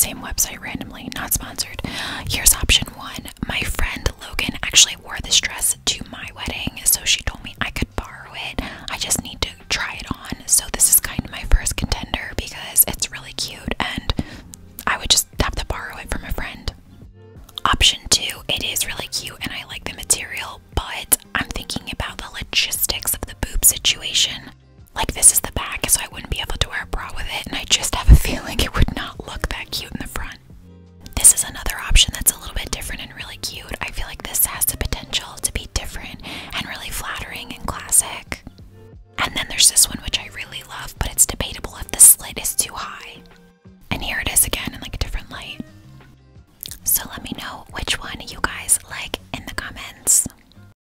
same website randomly, not sponsored. Here's option one. My friend Logan actually wore this dress to my wedding, so she told me I could borrow it. I just need to try it on. So this is kind of my first contender because it's really cute and I would just have to borrow it from a friend. Option two, it is really cute and I like which one you guys like